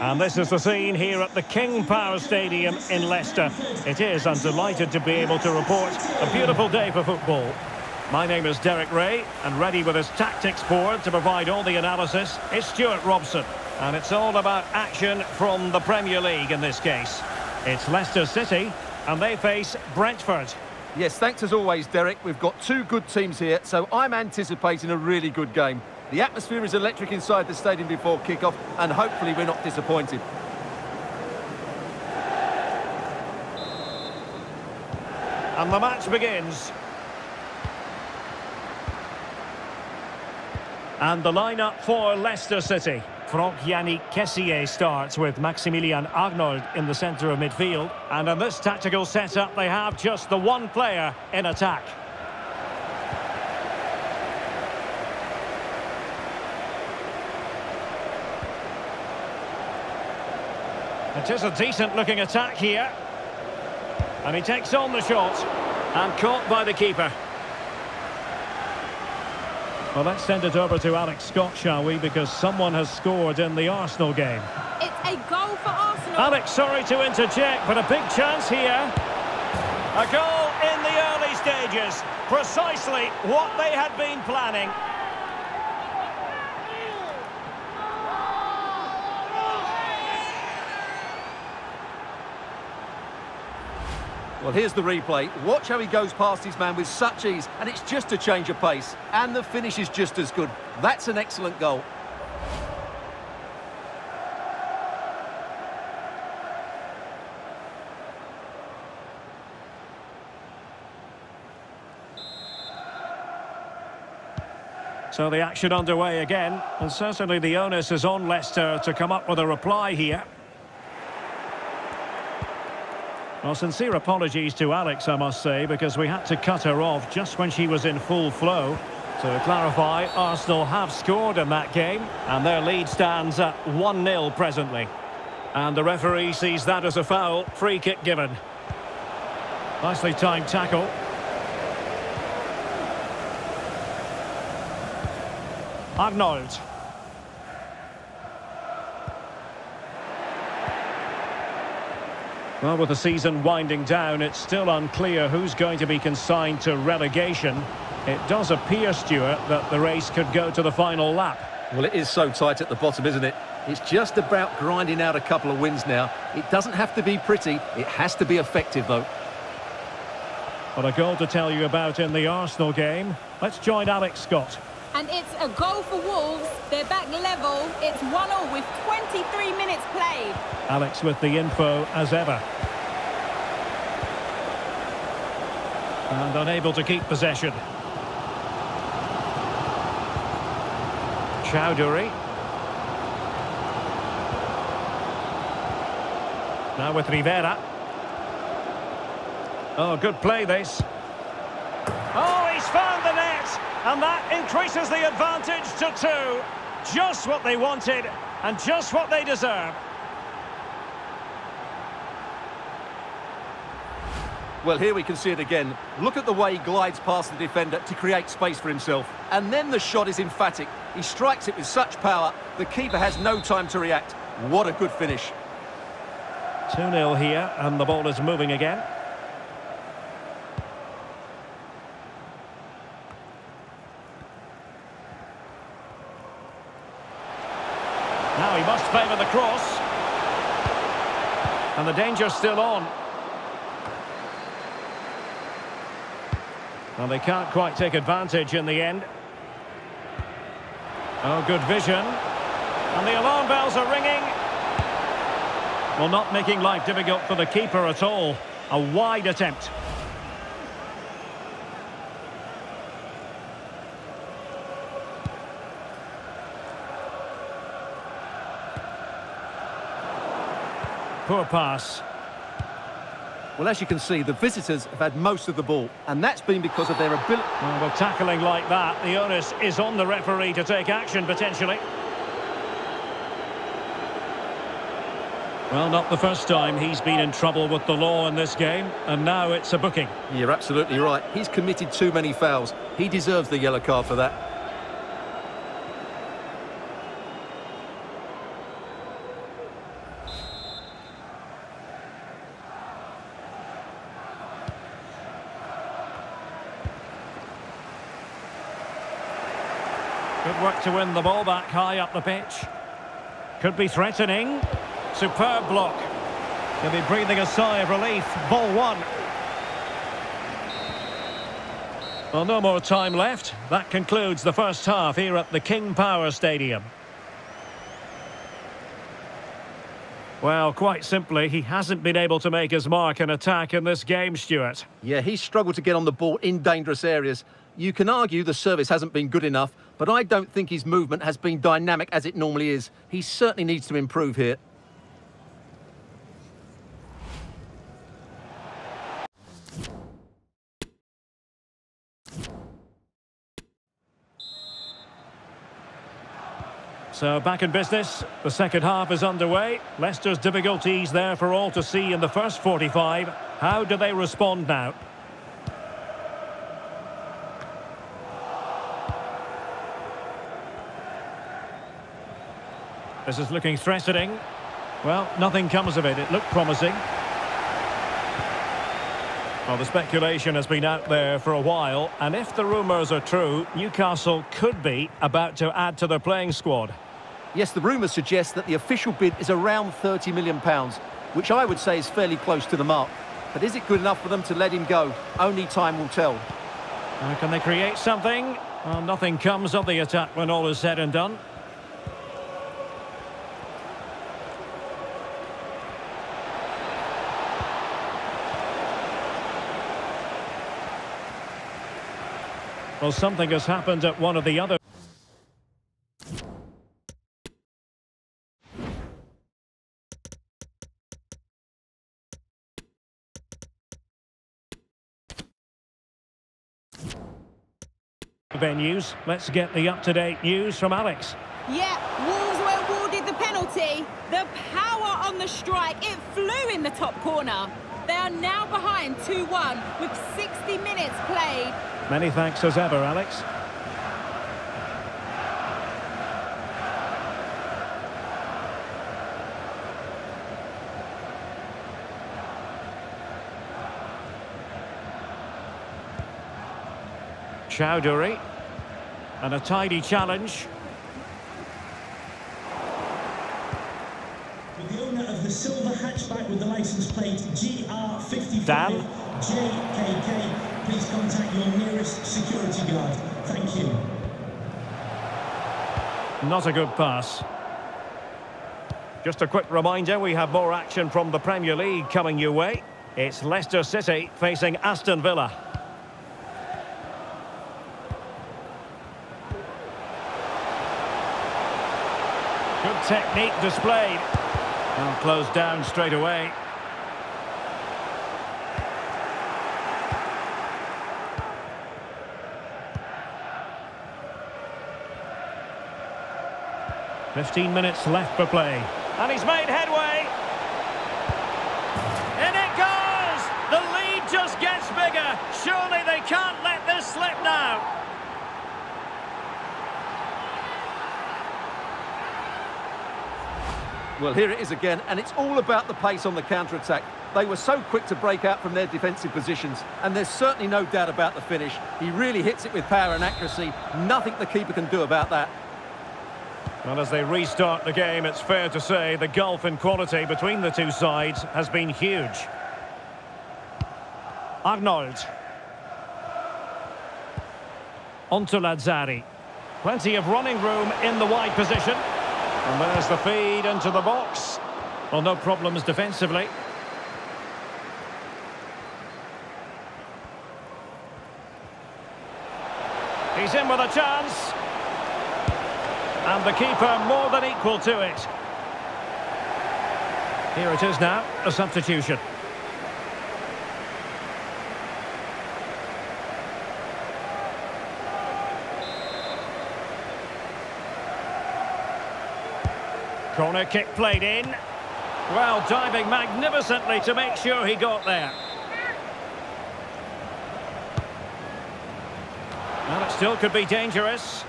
And this is the scene here at the King Power Stadium in Leicester. It is, I'm delighted to be able to report a beautiful day for football. My name is Derek Rae, and ready with his tactics board to provide all the analysis is Stewart Robson. And it's all about action from the Premier League in this case. It's Leicester City, and they face Brentford. Yes, thanks as always, Derek. We've got two good teams here, so I'm anticipating a really good game. The atmosphere is electric inside the stadium before kick-off, and hopefully we're not disappointed. And the match begins. And the lineup for Leicester City. Franck-Yannick Kessié starts with Maximilian Arnold in the centre of midfield. And in this tactical setup, they have just the one player in attack. It is a decent looking attack here. And he takes on the shot. And caught by the keeper. Well, let's send it over to Alex Scott, shall we? Because someone has scored in the Arsenal game. It's a goal for Arsenal. Alex, sorry to interject, but a big chance here. A goal in the early stages. Precisely what they had been planning. Well, here's the replay. Watch how he goes past his man with such ease, and it's just a change of pace. And the finish is just as good. That's an excellent goal. So the action underway again, and certainly the onus is on Leicester to come up with a reply here. Well, sincere apologies to Alex, I must say, because we had to cut her off just when she was in full flow. To clarify, Arsenal have scored in that game, and their lead stands at 1-0 presently. And the referee sees that as a foul, free kick given. Nicely timed tackle. Arnold. Well, with the season winding down, it's still unclear who's going to be consigned to relegation. It does appear, Stewart, that the race could go to the final lap. Well, it is so tight at the bottom, isn't it? It's just about grinding out a couple of wins now. It doesn't have to be pretty. It has to be effective, though. But a goal to tell you about in the Arsenal game. Let's join Alex Scott. And it's a goal for Wolves. They're back level. It's 1-0 with 23 minutes played. Alex with the info as ever. And unable to keep possession. Choudhury. Now with Rivera. Oh, good play this. Oh, he's found the net! And that increases the advantage to two. Just what they wanted and just what they deserve. Well, here we can see it again. Look at the way he glides past the defender to create space for himself. And then the shot is emphatic. He strikes it with such power, the keeper has no time to react. What a good finish. 2-0 here, and the ball is moving again. Now he must favour the cross. And the danger's still on. Well, they can't quite take advantage in the end. Oh, good vision. And the alarm bells are ringing. Well, not making life difficult for the keeper at all. A wide attempt. Poor pass. Well, as you can see, the visitors have had most of the ball, and that's been because of their ability... Well, tackling like that, the onus is on the referee to take action, potentially. Well, not the first time he's been in trouble with the law in this game, and now it's a booking. You're absolutely right. He's committed too many fouls. He deserves the yellow card for that. Good work to win the ball back high up the pitch. Could be threatening. Superb block. He'll be breathing a sigh of relief. Ball one. Well, no more time left. That concludes the first half here at the King Power Stadium. Well, quite simply, he hasn't been able to make his mark in attack in this game, Stewart. Yeah, he's struggled to get on the ball in dangerous areas. You can argue the service hasn't been good enough, but I don't think his movement has been dynamic as it normally is. He certainly needs to improve here. So back in business, the second half is underway. Leicester's difficulties there for all to see in the first 45. How do they respond now? This is looking threatening. Well, nothing comes of it. It looked promising. Well, the speculation has been out there for a while, and if the rumours are true, Newcastle could be about to add to their playing squad. Yes, the rumours suggest that the official bid is around £30 million, which I would say is fairly close to the mark. But is it good enough for them to let him go? Only time will tell. Uh, can they create something? Well, nothing comes of the attack when all is said and done. Well, something has happened at one of the other venues. Let's get the up-to-date news from Alex. Yeah, Wolves were awarded the penalty. The power on the strike, it flew in the top corner. They are now behind 2-1 with 60 minutes played. Many thanks as ever, Alex. Choudhury. And a tidy challenge. With the owner of the silver hatchback with the license plate GR55 Dan. JKK, please contact your nearest security guard. Thank you. Not a good pass. Just a quick reminder, we have more action from the Premier League coming your way. It's Leicester City facing Aston Villa. Good technique displayed. Well, closed down straight away. Fifteen minutes left for play. And he's made headway. In it goes! The lead just gets bigger. Surely they can't let this slip now. Well, here it is again, and it's all about the pace on the counter-attack. They were so quick to break out from their defensive positions, and there's certainly no doubt about the finish. He really hits it with power and accuracy. Nothing the keeper can do about that. Well, as they restart the game, it's fair to say the gulf in quality between the two sides has been huge. Arnold. On to Lazzari. Plenty of running room in the wide position. And there's the feed into the box. Well, no problems defensively. He's in with a chance. And the keeper more than equal to it. Here it is now, a substitution. Corner kick played in. Well, diving magnificently to make sure he got there. Well, it still could be dangerous.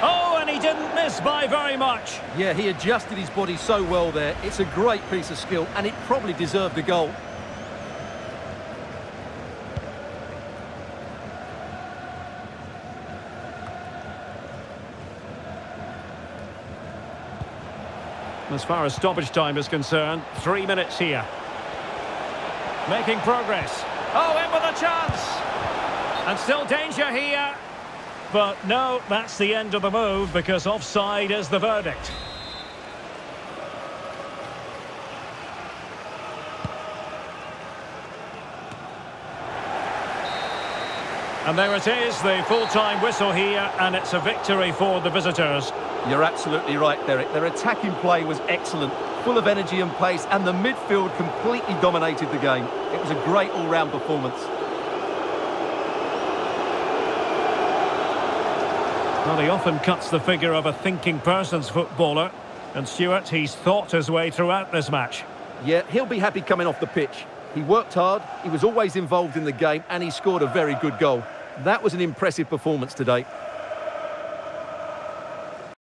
Oh, and he didn't miss by very much. Yeah, he adjusted his body so well there. It's a great piece of skill, and it probably deserved a goal. As far as stoppage time is concerned, three minutes here. Making progress. Oh, in with a chance. And still danger here. But no, that's the end of the move because offside is the verdict. And there it is, the full-time whistle here, and it's a victory for the visitors. You're absolutely right, Derek. Their attacking play was excellent, full of energy and pace, and the midfield completely dominated the game. It was a great all-round performance. Well, he often cuts the figure of a thinking person's footballer. And Stewart, he's thought his way throughout this match. Yeah, he'll be happy coming off the pitch. He worked hard, he was always involved in the game, and he scored a very good goal. That was an impressive performance today.